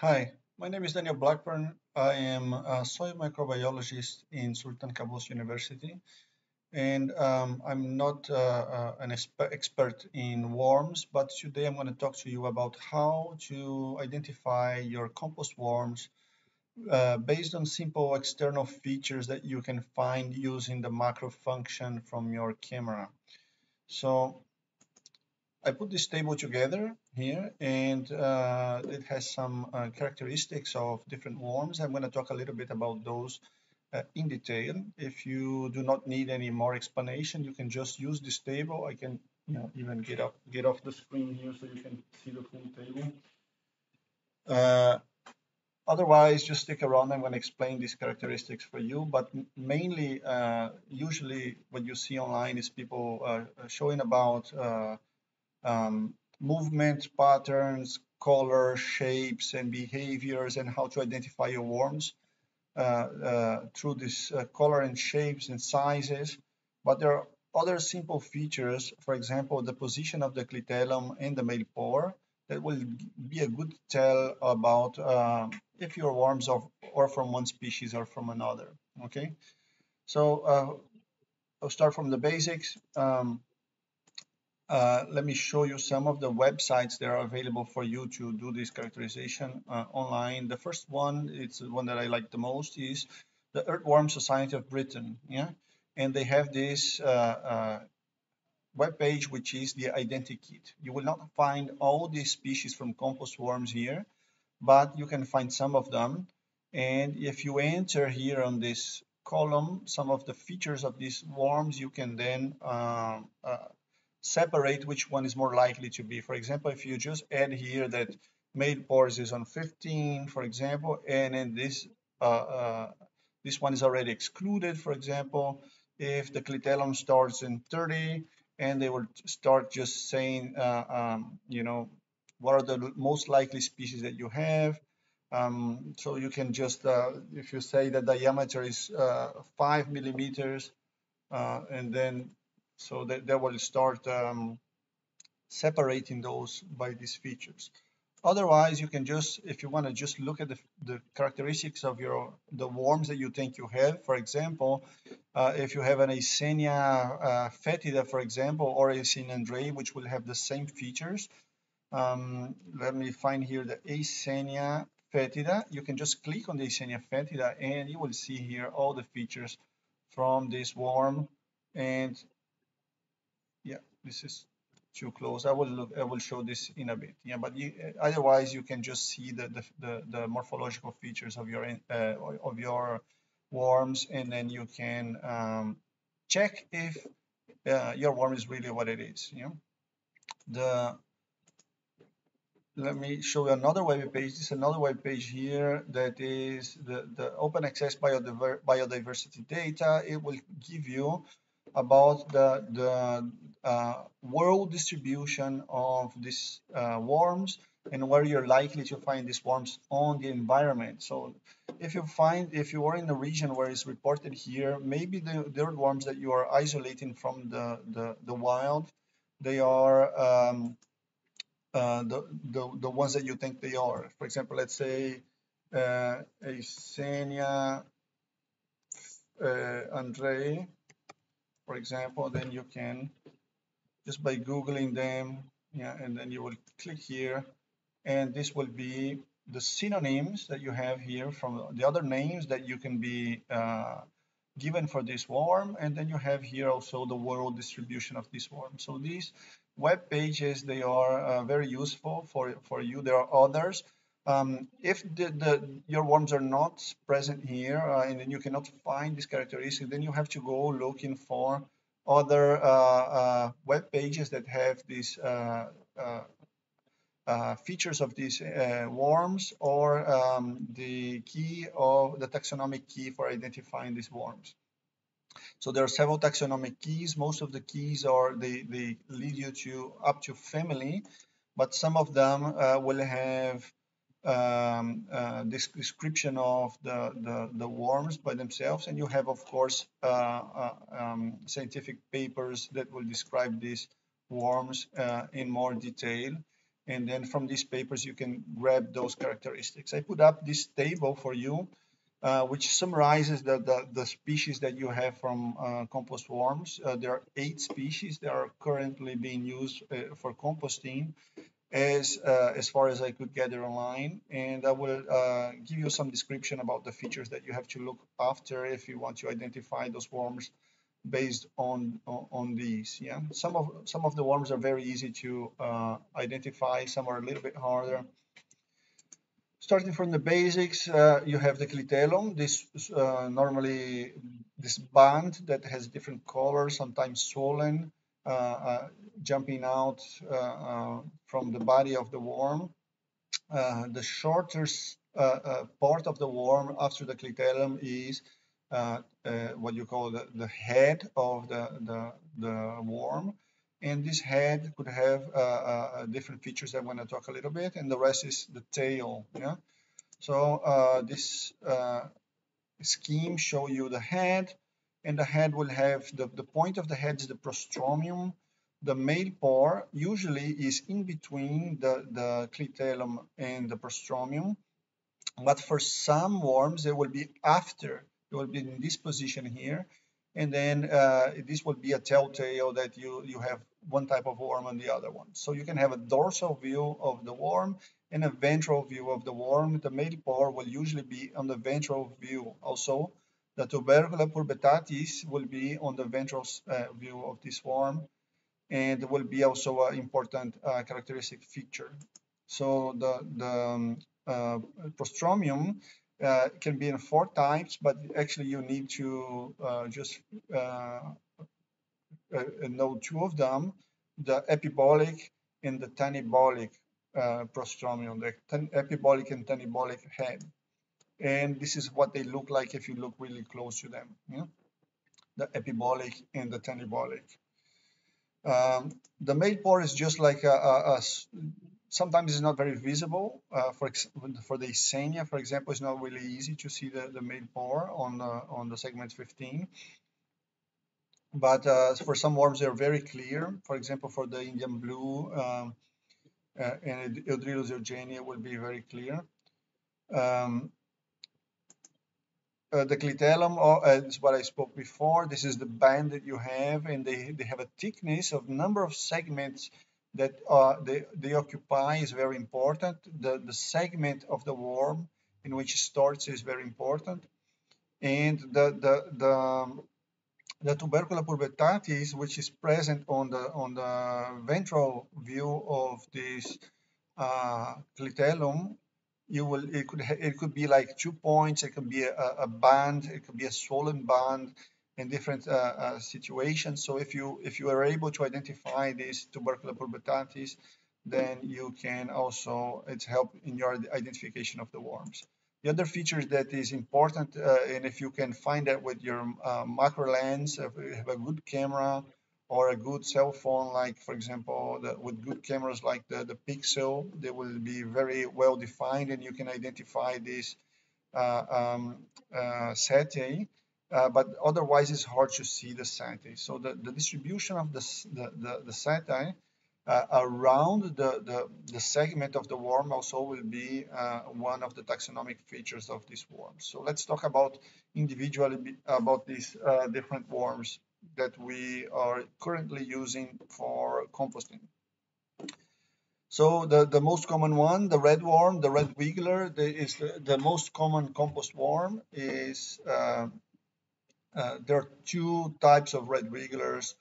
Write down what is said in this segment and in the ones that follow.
Hi, my name is Daniel Blackburn. I am a soil microbiologist in Sultan Qaboos University, and um, I'm not uh, uh, an expert in worms, but today I'm going to talk to you about how to identify your compost worms uh, based on simple external features that you can find using the macro function from your camera. So I put this table together here and uh, it has some uh, characteristics of different worms. I'm going to talk a little bit about those uh, in detail. If you do not need any more explanation, you can just use this table. I can you know, even get up, get off the screen here so you can see the full table. Uh, otherwise, just stick around. I'm going to explain these characteristics for you. But mainly, uh, usually what you see online is people uh, showing about um, movement patterns, color, shapes, and behaviors, and how to identify your worms uh, uh, through this uh, color and shapes and sizes. But there are other simple features, for example, the position of the clitellum and the male pore, that will be a good tell about um, if your worms are, are from one species or from another. Okay, so uh, I'll start from the basics. Um, uh, let me show you some of the websites that are available for you to do this characterization uh, online. The first one, it's the one that I like the most, is the Earthworm Society of Britain. Yeah, and they have this uh, uh web page which is the identikit. You will not find all these species from compost worms here, but you can find some of them. And if you enter here on this column some of the features of these worms, you can then uh, separate which one is more likely to be. For example, if you just add here that male pores is on 15, for example, and then this uh, uh, this one is already excluded, for example, if the clitellum starts in 30, and they will start just saying, uh, um, you know, what are the most likely species that you have. Um, so you can just, uh, if you say the diameter is uh, five millimeters, uh, and then so that, that will start um, separating those by these features. Otherwise, you can just, if you want to just look at the, the characteristics of your the worms that you think you have. For example, uh, if you have an Eisenia uh, fetida, for example, or a Andrei, which will have the same features. Um, let me find here the Eisenia fetida. You can just click on the Eisenia fetida, and you will see here all the features from this worm. And this is too close. I will look i will show this in a bit. Yeah but you, otherwise you can just see the the, the, the morphological features of your uh, of your worms and then you can um, check if uh, your worm is really what it is you know the let me show you another web page. This is another web page here that is the the open access biodiversity data. It will give you about the, the uh, world distribution of these uh, worms and where you're likely to find these worms on the environment. So if you find, if you are in a region where it's reported here, maybe the, the worms that you are isolating from the, the, the wild, they are um, uh, the, the, the ones that you think they are. For example, let's say uh, Eisenia uh, Andrei, for example, then you can just by Googling them, yeah, and then you will click here, and this will be the synonyms that you have here from the other names that you can be uh, given for this worm, and then you have here also the world distribution of this worm. So these web pages, they are uh, very useful for, for you. There are others. Um, if the, the, your worms are not present here uh, and you cannot find this characteristic, then you have to go looking for other uh, uh, web pages that have these uh, features of these worms or um, the key of the taxonomic key for identifying these worms. So there are several taxonomic keys. Most of the keys are they, they lead you to up to family, but some of them uh, will have um, uh, this description of the, the, the, worms by themselves. And you have, of course, uh, uh, um, scientific papers that will describe these worms uh, in more detail. And then from these papers, you can grab those characteristics. I put up this table for you, uh, which summarizes the, the, the, species that you have from compost worms. There are eight species that are currently being used for composting as uh, as far as I could gather online, and I will uh, give you some description about the features that you have to look after if you want to identify those worms based on on, these. Yeah, some of some of the worms are very easy to uh, identify. Some are a little bit harder. Starting from the basics, uh, you have the clitellum. This uh, normally this band that has different colors, sometimes swollen. Uh, uh, jumping out uh, from the body of the worm. the shorter part of the worm after the clitellum is what you call the, the head of the, the, the worm and this head could have uh, uh, different features I'm going to talk a little bit, and the rest is the tail. Yeah. So uh, this scheme show you the head, and the head will have the, the point of the head is the prostomium. The male pore usually is in between the, the clitellum and the prostomium, but for some worms, they will be after. It will be in this position here, and then uh, this will be a telltale that you, you have one type of worm and the other one. So you can have a dorsal view of the worm and a ventral view of the worm. The male pore will usually be on the ventral view also the tubercula pubertatis will be on the ventral uh, view of this worm and will be also an important uh, characteristic feature. So the, the um, uh, prostomium uh, can be in four types, but actually you need to uh, just uh, know two of them, the epibolic and the tanibolic prostomium, the epibolic and tanibolic head and this is what they look like if you look really close to them the epibolic and the tanibolic um, the male pore is just like a, a, a sometimes it's not very visible uh, for for the Eisenia for example it's not really easy to see the, the male pore on the, on the segment 15 but uh, for some worms they're very clear. For example for the Indian blue um, uh, and Eudrilus eugeniae will be very clear. Um, uh, the clitellum uh, is what I spoke before. This is the band that you have, and they, they have a thickness of number of segments that uh, they, they occupy is very important. The, the segment of the worm in which it starts is very important. And the, the, the, the tubercula pubertatis, which is present on the, on the ventral view of this uh, clitellum, you will it could it could be like two points it could be a, a band it could be a swollen band in different uh, uh, situations. So if you if you are able to identify these tubercular pubertatis then you can also it's help in your identification of the worms. The other feature that is important uh, and if you can find that with your uh, macro lens if you have a good camera or a good cell phone, like for example, the, with good cameras like the, the Pixel, they will be very well defined and you can identify this uh, um, uh, setae, uh, but otherwise it's hard to see the setae. So the, the distribution of the, the, the, the setae uh, around the, the, the segment of the worm also will be uh, one of the taxonomic features of this worm. So let's talk about individually about these uh, different worms that we are currently using for composting. So the, the most common one, the red worm, the red wiggler, the, is the, the most common compost worm is, uh, uh, there are two types of red wigglers.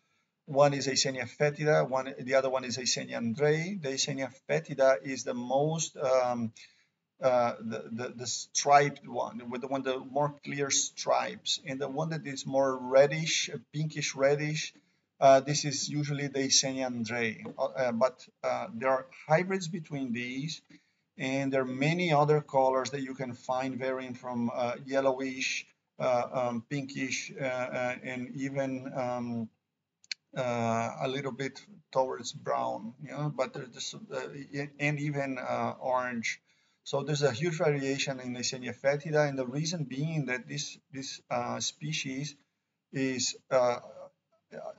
One is Eisenia fetida, one, the other one is Eisenia andrei. The Eisenia fetida is the most um, uh, the, the, the striped one with the one the more clear stripes. And the one that is more reddish pinkish reddish uh, this is usually the Eisenia andrei uh, uh, but uh, there are hybrids between these and there are many other colors that you can find varying from yellowish um, pinkish and even um, a little bit towards brown you know but there's and even orange so there's a huge variation in Eisenia fetida, and the reason being that this this uh, species is, uh,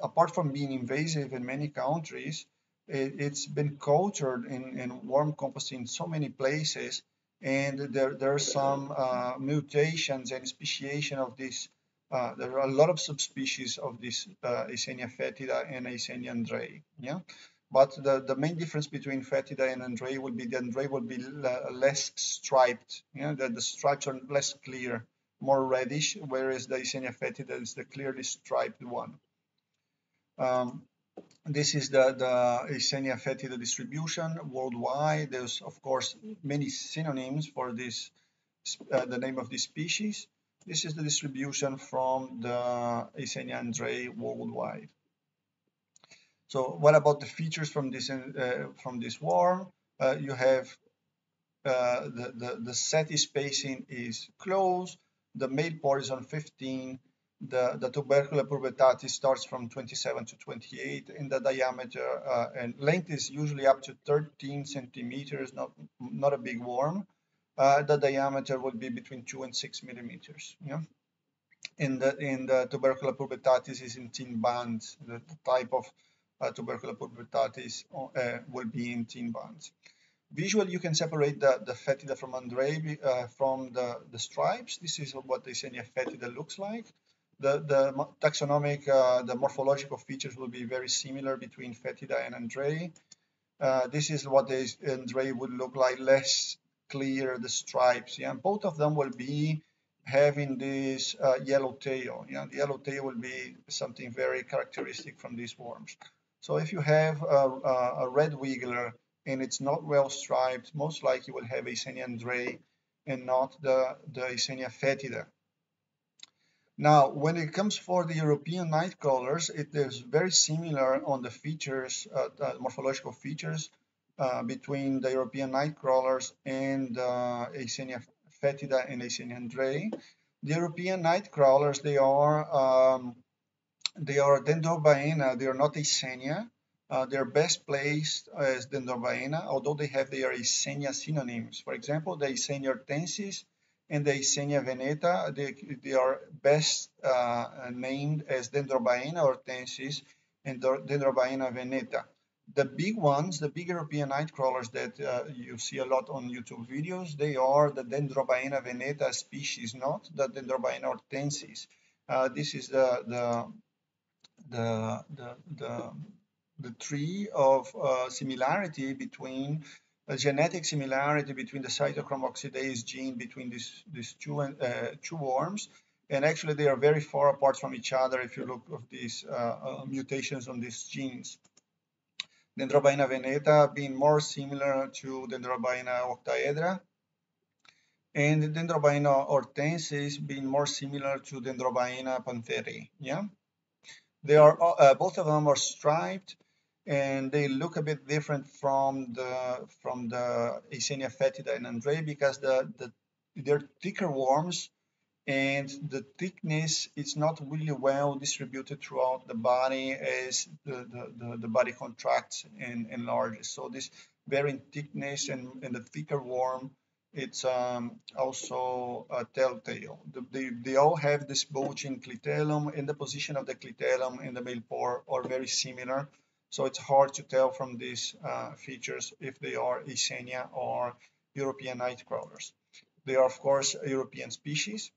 apart from being invasive in many countries, it, has been cultured in, in worm compost in so many places, and there, there are some uh, mutations and speciation of this. Uh, there are a lot of subspecies of this uh, Eisenia foetida and Eisenia andrei. Yeah, but the, the main difference between foetida and andrei will be the andrei will be less striped. Yeah, the, the stripes are less clear, more reddish, whereas the Eisenia foetida is the clearly striped one. Um, this is the, the Eisenia foetida distribution worldwide. There's, of course, many synonyms for this, uh, the name of this species. This is the distribution from the Eisenia andrei worldwide. So what about the features from this, uh, from this worm? Uh, you have uh, the, the, the setae spacing is close, the male pore is on 15, the, the tubercular pubertatis starts from 27 to 28 in the diameter uh, and length is usually up to 13 centimeters, not, not a big worm. Uh, the diameter would be between 2 and 6 millimeters. Yeah? In the, in the tubercular pubertatis is in thin bands. The, the type of tubercular pubertatis uh, will be in thin bands. Visually, you can separate the, the foetida from andrei uh, from the, the stripes. This is what the Eisenia foetida looks like the, the taxonomic, uh, the morphological features will be very similar between Foetida and Andrei. Uh, this is what the Andrei would look like, less clear, the stripes. Yeah, both of them will be having this uh, yellow tail. Yeah, the yellow tail will be something very characteristic from these worms. So if you have a, a red wiggler and it's not well striped, most likely you will have Eisenia andrei and not the, the Eisenia foetida. Now, when it comes for the European night crawlers, it is very similar on the features, uh, the morphological features uh, between the European night crawlers and uh, Eisenia foetida and Eisenia andrei. The European night crawlers, they are um, they are Dendrobaena, they are not Eisenia. Uh, they're best placed as Dendrobaena, although they have their Eisenia synonyms. For example, the Eisenia hortensis and the Eisenia veneta, they, they are best uh, named as Dendrobaena hortensis and Dendrobaena veneta. The big ones, the big European night crawlers that uh, you see a lot on YouTube videos, they are the Dendrobaena veneta species, not the Dendrobaena hortensis. Uh, this is the, the, the, the, the, the tree of uh, similarity between a genetic similarity between the cytochrome oxidase gene between these, these two, uh, two worms. And actually, they are very far apart from each other if you look at these uh, uh, mutations on these genes. Dendrobaena veneta being more similar to Dendrobaena octaedra, and Dendrobaena hortensis being more similar to Dendrobaena pantheri. Yeah, they are uh, both of them are striped and they look a bit different from the from the Eisenia foetida and Andrei because the, the they're thicker worms and the thickness is not really well distributed throughout the body as the, the, the, the body contracts and enlarges. So this varying thickness and, and the thicker worm, it's um, also a telltale. The, they, they all have this bulging clitellum and the position of the clitellum in the male pore are very similar. So it's hard to tell from these uh, features if they are Eisenia or European night crawlers. They are, of course, European species,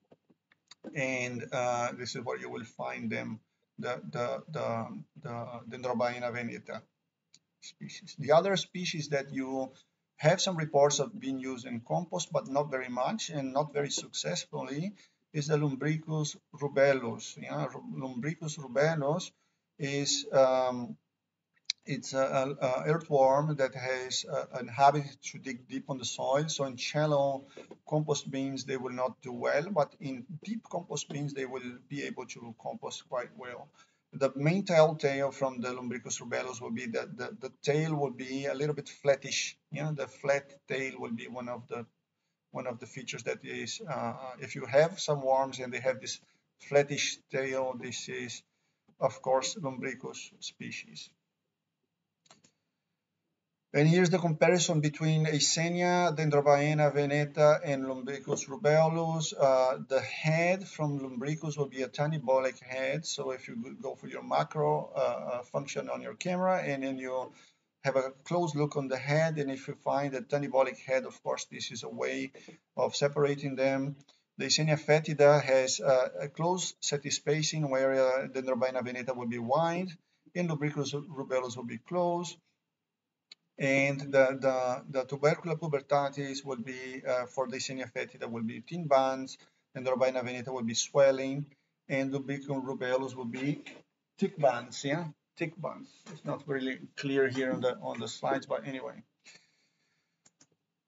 and uh, this is where you will find them, the, the, the, the Dendrobaena veneta species. The other species that you have some reports of being used in compost, but not very much and not very successfully, is the Lumbricus rubellus. Yeah? Lumbricus rubellus is um, it's an earthworm that has an habit to dig deep on the soil. So in shallow compost bins, they will not do well, but in deep compost bins, they will be able to compost quite well. The main telltale from the Lumbricus rubellus will be that the, the tail will be a little bit flattish. You know, the flat tail will be one of the one of the features that is, uh, if you have some worms and they have this flattish tail, this is, of course, Lumbricus species. And here's the comparison between Eisenia, Dendrobaena veneta, and Lumbricus rubellus. Uh, the head from Lumbricus will be a tiny ball-like head. So if you go for your macro uh, uh, function on your camera and then you have a close look on the head. And if you find a tendibolic head, of course, this is a way of separating them. The Eisenia foetida has uh, a close set spacing where uh, Dendrobaena veneta will be wide and Lumbricus rubellus will be close. And the, the, the tubercula pubertatis will be, uh, for the Eisenia foetida, will be thin bands, Dendrobaena veneta will be swelling, and Lumbricus rubellus will be thick bands, yeah, thick bands. It's not really clear here on the on the slides, but anyway.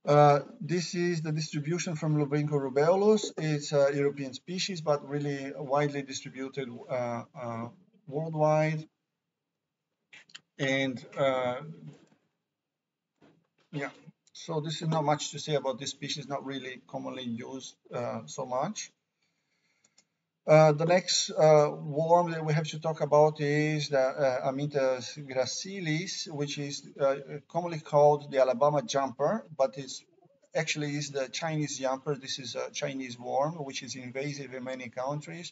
Uh, this is the distribution from Lumbricus rubellus. It's a European species, but really widely distributed uh, uh, worldwide. And uh, yeah, so this is not much to say about this species, not really commonly used uh, so much. Uh, the next uh, worm that we have to talk about is the uh, Amynthas gracilis, which is uh, commonly called the Alabama jumper, but it's actually is the Chinese jumper. This is a Chinese worm, which is invasive in many countries.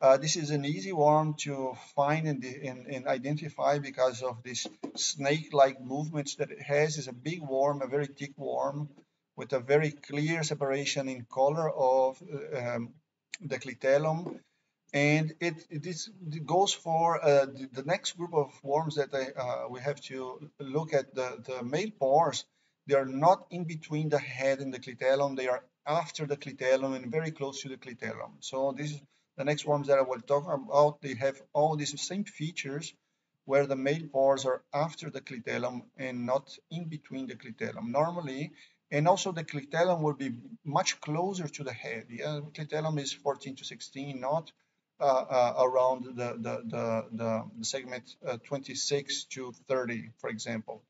Uh, this is an easy worm to find and, and, and identify because of this snake-like movements that it has. It's a big worm, a very thick worm with a very clear separation in color of um, the clitellum. And it, it, is, it goes for uh, the, the, next group of worms that I, uh, we have to look at the, the male pores. They are not in between the head and the clitellum. They are after the clitellum and very close to the clitellum. So this is the next worms that I will talk about. They have all these same features where the male pores are after the clitellum and not in between the clitellum. Normally, and also the clitellum will be much closer to the head. Yeah, clitellum is 14 to 16, not uh, uh, around the, the, the, the, the segment uh, 26 to 30, for example.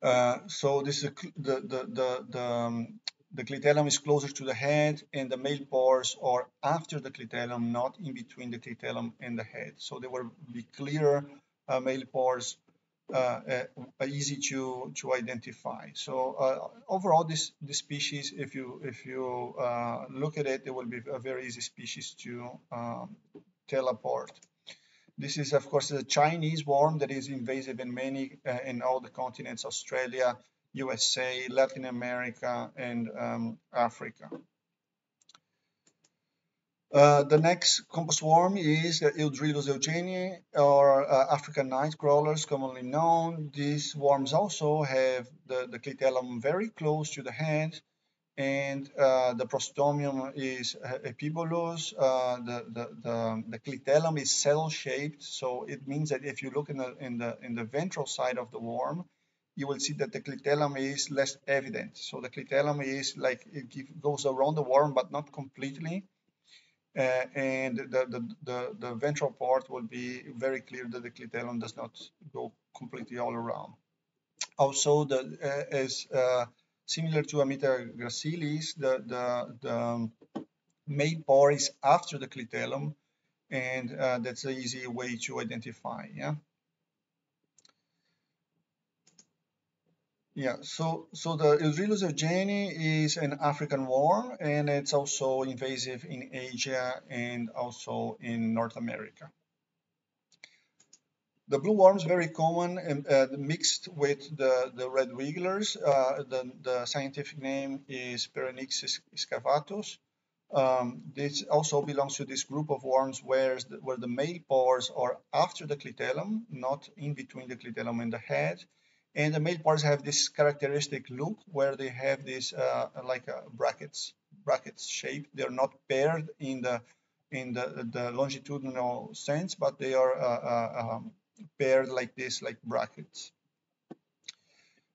Uh, so this is the, the, the, the, um, the clitellum is closer to the head and the male pores are after the clitellum, not in between the clitellum and the head. So they will be clearer uh, male pores uh, uh, easy to to identify. So uh, overall, this this species, if you if you look at it, it will be a very easy species to um, tell apart. This is, of course, a Chinese worm that is invasive in many, uh, in all the continents, Australia, USA, Latin America, and um, Africa. Uh, the next compass worm is Eudrilus eugeniae, or uh, African night crawlers, commonly known. These worms also have the, the clitellum very close to the head, and uh, the prostomium is epibolous. Uh, the, the, the, the, clitellum is cell-shaped, so it means that if you look in the, in, the, in the ventral side of the worm, you will see that the clitellum is less evident. So the clitellum is like it goes around the worm, but not completely uh, and the, the, the, the, ventral part will be very clear that the clitellum does not go completely all around. Also, the, uh, as uh, similar to Amynthas gracilis, the, the, the main pore is after the clitellum, and uh, that's an easy way to identify. Yeah. Yeah, so so the Eudrilus eugeniae is an African worm, and it's also invasive in Asia and also in North America. The blue worm is very common and uh, mixed with the, the red wigglers. Uh, the, the scientific name is Perionyx excavatus. Um, this also belongs to this group of worms where where the male pores are after the clitellum, not in between the clitellum and the head and the male parts have this characteristic look where they have this uh, like uh, brackets, brackets shape. They're not paired in the in the, the longitudinal sense, but they are uh, uh um, paired like this, like brackets.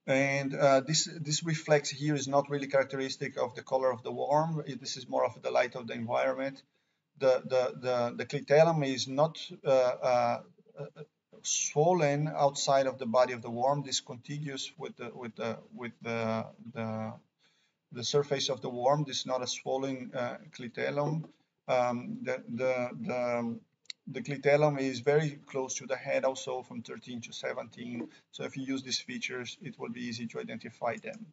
And uh, this this reflex here is not really characteristic of the color of the worm. This is more of the light of the environment. The the the, the clitellum is not uh, swollen outside of the body of the worm, discontiguous with the with the with the the, the surface of the worm. This is not a swollen uh, clitellum. Um, the the the the clitellum is very close to the head, also from 13 to 17. So if you use these features, it will be easy to identify them.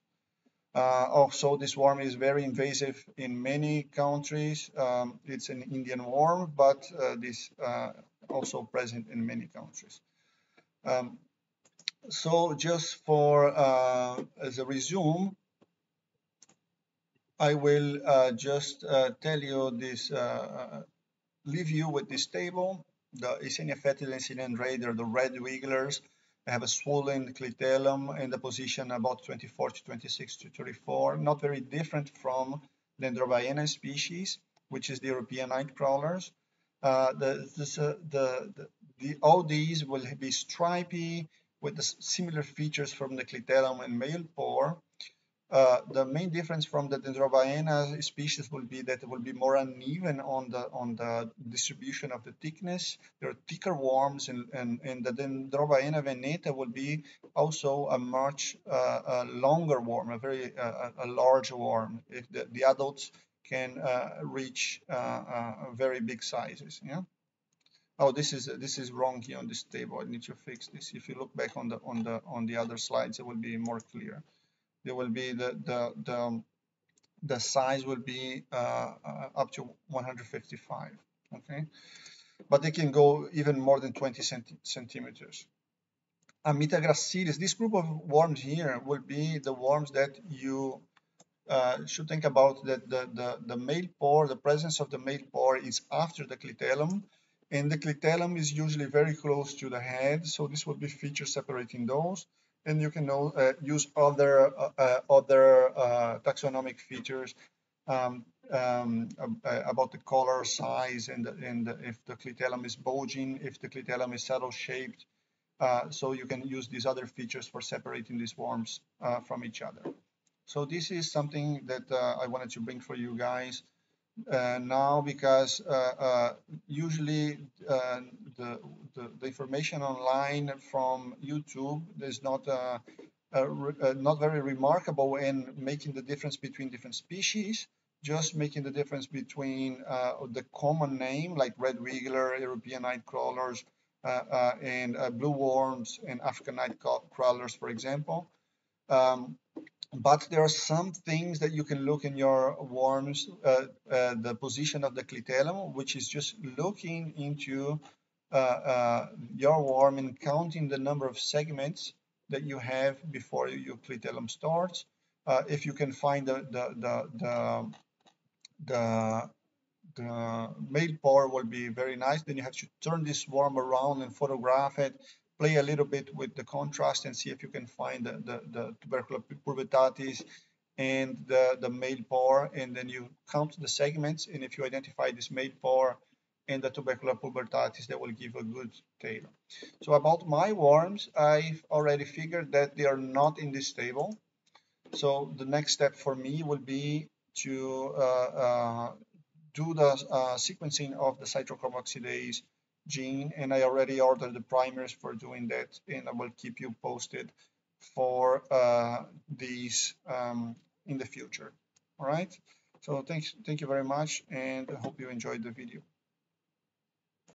Uh, also, this worm is very invasive in many countries. Um, it's an Indian worm, but uh, this uh, also present in many countries. Um, so just for uh, as a resume, I will uh, just uh, tell you this, uh, uh, leave you with this table. The Eisenia Eisenia they're the red wigglers. Have a swollen clitellum in the position about 24 to 26 to 34, not very different from the Dendrobaena species, which is the European night crawlers. Uh, the, this, uh, the, the, the, all these will be stripy with the similar features from the clitellum and male pore. Uh, the main difference from the Dendrobaena species will be that it will be more uneven on the on the distribution of the thickness. There are thicker worms, and, and, and the Dendrobaena veneta will be also a much uh, a longer worm, a very uh, a large worm. If the, the adults can uh, reach uh, uh, very big sizes. Yeah. Oh, this is this is wrong here on this table. I need to fix this. If you look back on the on the on the other slides, it will be more clear there will be the the the, the size will be uh, uh, up to 155 okay but they can go even more than 20 centi centimeters Amynthas gracilis this group of worms here will be the worms that you uh, should think about that the, the, the male pore, the presence of the male pore is after the clitellum, and the clitellum is usually very close to the head, so this would be feature separating those and you can know, uh, use other uh, uh other uh, taxonomic features um, um, uh, about the color, size, and, and if the clitellum is bulging, if the clitellum is saddle shaped. so you can use these other features for separating these worms from each other. So this is something that I wanted to bring for you guys uh, now because uh, uh, usually uh, the, the, the, information online from YouTube is not uh, uh, not very remarkable in making the difference between different species, just making the difference between the common name like red wiggler, European night crawlers, and blue worms and African night crawlers, for example. Um, but there are some things that you can look in your worms, uh, uh, the position of the clitellum, which is just looking into uh, uh, your worm and counting the number of segments that you have before your clitellum starts. Uh, if you can find the the the the, the, the male pore will be very nice. Then you have to turn this worm around and photograph it play a little bit with the contrast and see if you can find the, the, the tubercular pubertatis and the, the male pore and then you count the segments and if you identify this male pore and the tubercular pubertatis that will give a good tail. So about my worms, I've already figured that they are not in this table. So the next step for me will be to uh, uh, do the uh, sequencing of the cytochrome oxidase gene and I already ordered the primers for doing that and I will keep you posted for uh, these um, in the future. All right. So thanks, thank you very much and I hope you enjoyed the video.